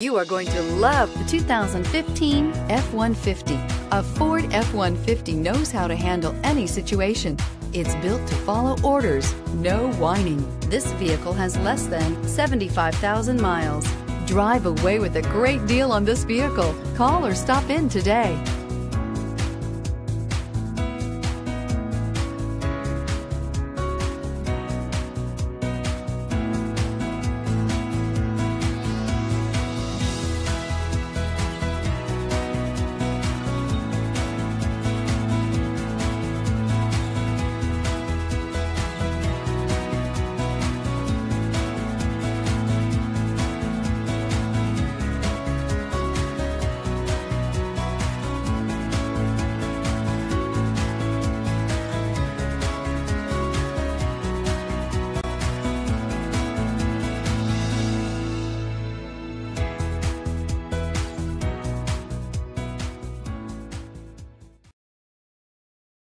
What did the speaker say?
You are going to love the 2015 F-150. A Ford F-150 knows how to handle any situation. It's built to follow orders, no whining. This vehicle has less than 75,000 miles. Drive away with a great deal on this vehicle. Call or stop in today.